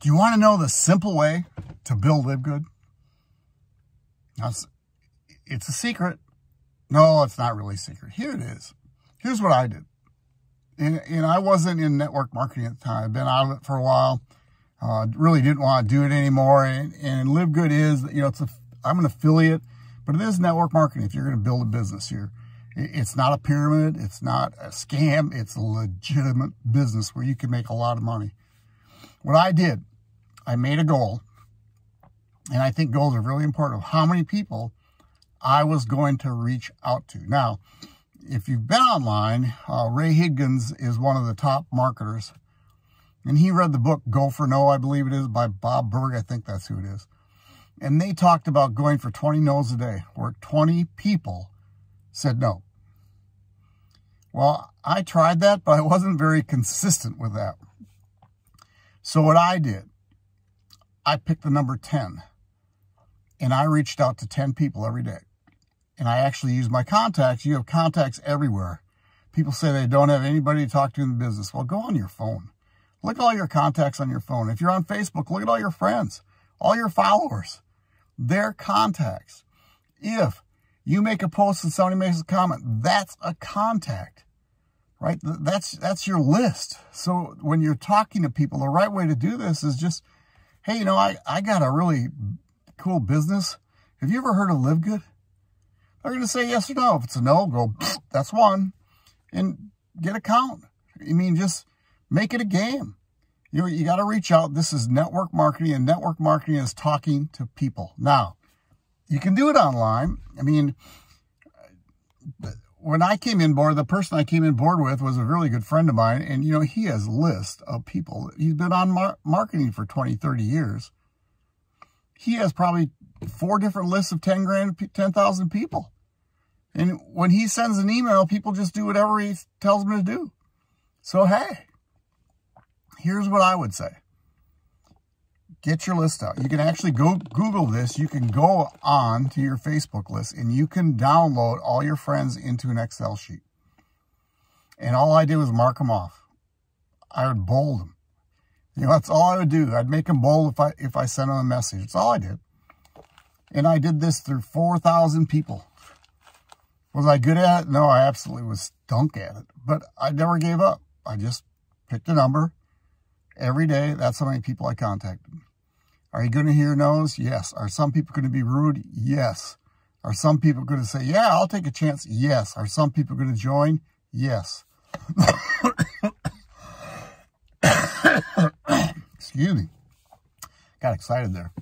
Do you want to know the simple way to build Live Good? It's a secret. No, it's not really a secret. Here it is. Here's what I did. And, and I wasn't in network marketing at the time. I've been out of it for a while. Uh, really didn't want to do it anymore. And, and Live Good is, you know, it's a, I'm an affiliate, but it is network marketing if you're going to build a business here. It's not a pyramid. It's not a scam. It's a legitimate business where you can make a lot of money. What I did, I made a goal, and I think goals are really important of how many people I was going to reach out to. Now, if you've been online, uh, Ray Higgins is one of the top marketers, and he read the book Go for No, I believe it is, by Bob Burg. I think that's who it is. And they talked about going for 20 no's a day, where 20 people said no. Well, I tried that, but I wasn't very consistent with that. So what I did, I picked the number 10 and I reached out to 10 people every day. And I actually used my contacts. You have contacts everywhere. People say they don't have anybody to talk to in the business. Well, go on your phone. Look at all your contacts on your phone. If you're on Facebook, look at all your friends, all your followers, their contacts. If you make a post and somebody makes a comment. That's a contact, right? That's, that's your list. So when you're talking to people, the right way to do this is just, hey, you know, I, I got a really cool business. Have you ever heard of Live Good? They're going to say yes or no. If it's a no, go, that's one. And get a count. I mean, just make it a game. You know, you got to reach out. This is network marketing, and network marketing is talking to people. Now, you can do it online. I mean, when I came in board, the person I came in board with was a really good friend of mine. And, you know, he has list of people. He's been on mar marketing for 20, 30 years. He has probably four different lists of 10 grand, 10,000 people. And when he sends an email, people just do whatever he tells them to do. So, hey, here's what I would say get your list out. You can actually go Google this. You can go on to your Facebook list and you can download all your friends into an Excel sheet. And all I did was mark them off. I would bold them. You know, that's all I would do. I'd make them bold if I, if I sent them a message. That's all I did. And I did this through 4,000 people. Was I good at it? No, I absolutely was stunk at it. But I never gave up. I just picked a number every day. That's how many people I contacted. Are you going to hear no's? Yes. Are some people going to be rude? Yes. Are some people going to say, yeah, I'll take a chance? Yes. Are some people going to join? Yes. Excuse me. Got excited there.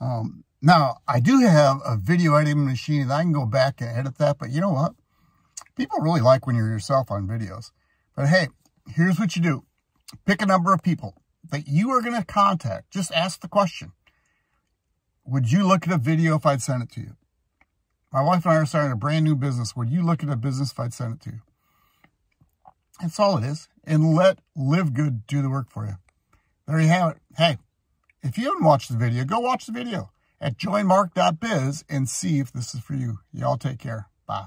Um, now, I do have a video editing machine and I can go back and edit that, but you know what? People really like when you're yourself on videos. But hey, here's what you do. Pick a number of people that you are going to contact. Just ask the question. Would you look at a video if I'd send it to you? My wife and I are starting a brand new business. Would you look at a business if I'd send it to you? That's all it is. And let Live Good do the work for you. There you have it. Hey, if you haven't watched the video, go watch the video at joinmark.biz and see if this is for you. Y'all take care. Bye.